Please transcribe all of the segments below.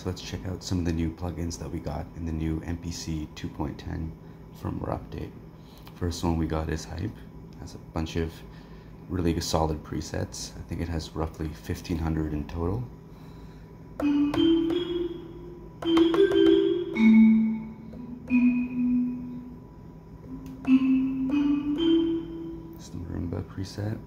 So let's check out some of the new plugins that we got in the new MPC 2.10 firmware update. First one we got is Hype. It has a bunch of really solid presets. I think it has roughly 1500 in total. It's the Marimba preset.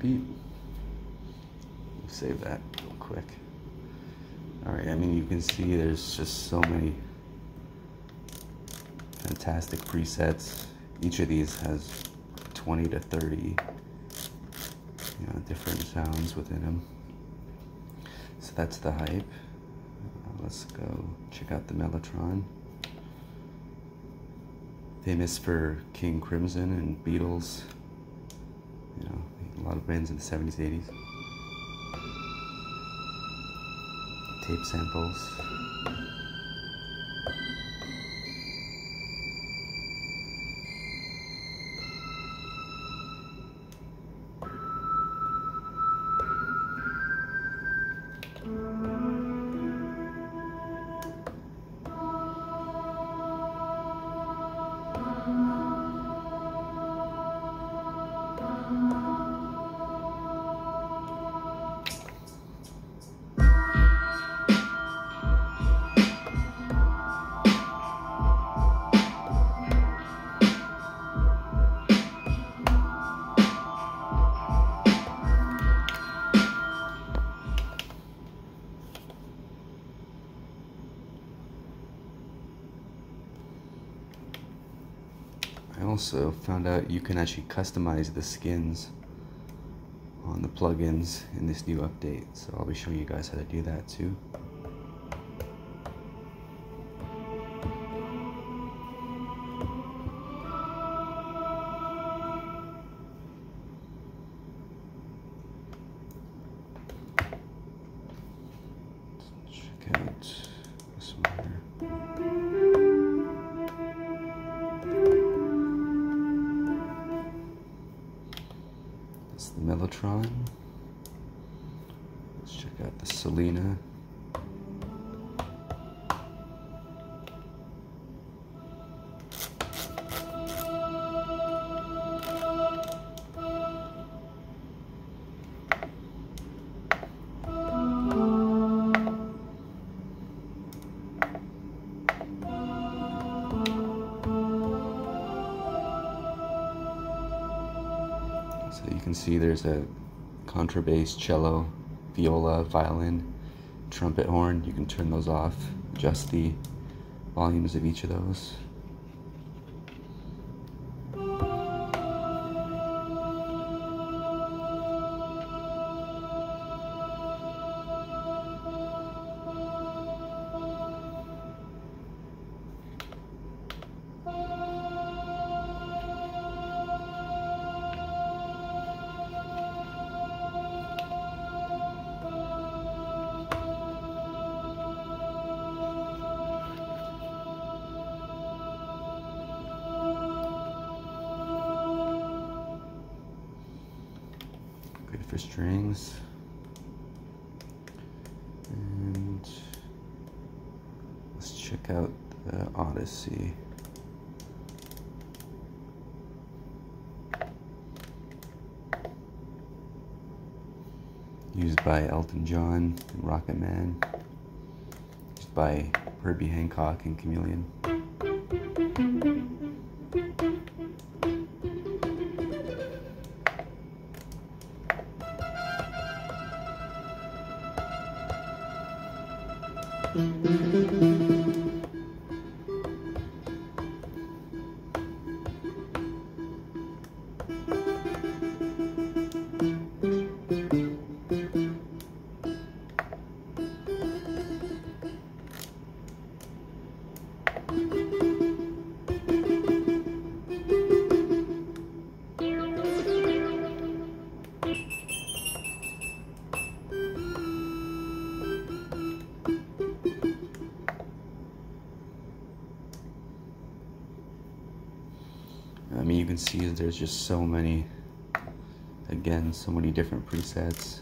Beat. Save that real quick. All right, I mean, you can see there's just so many fantastic presets. Each of these has 20 to 30 you know, different sounds within them. So that's the hype. Uh, let's go check out the Mellotron. Famous for King Crimson and Beatles. You know, a lot of bands in the 70s, 80s. Tape samples. Also found out you can actually customize the skins on the plugins in this new update. So I'll be showing you guys how to do that too. Mellotron. Let's check out the Solina. So you can see there's a contrabass, cello, viola, violin, trumpet horn. You can turn those off, adjust the volumes of each of those. For strings. And let's check out the Odyssey. Used by Elton John, and Rocket Man. Used by Herbie Hancock and Chameleon. Mean, you see there's just so many, again, so many different presets.